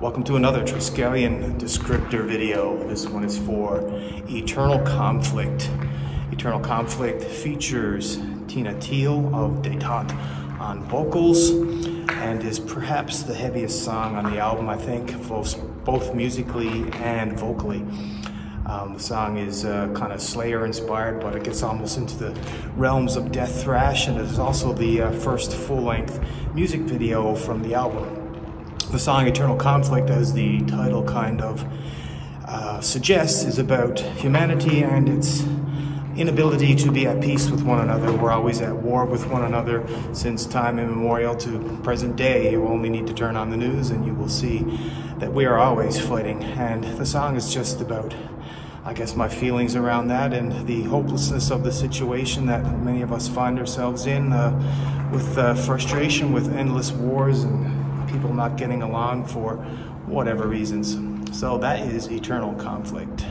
do another Triskelyon descriptor video. This one is for Eternal Conflict. Eternal Conflict features Tiina Teal of Detente on vocals and is perhaps the heaviest song on the album, I think, both, both musically and vocally. Um, the song is uh, kind of Slayer inspired, but it gets almost into the realms of death thrash, and it is also the uh, first full length music video from the album. The song Eternal Conflict, as the title kind of uh, suggests, is about humanity and its inability to be at peace with one another. We're always at war with one another since time immemorial to present day. You only need to turn on the news and you will see that we are always fighting. And the song is just about, I guess, my feelings around that and the hopelessness of the situation that many of us find ourselves in uh, with uh, frustration, with endless wars and people not getting along for whatever reasons. So that is eternal conflict.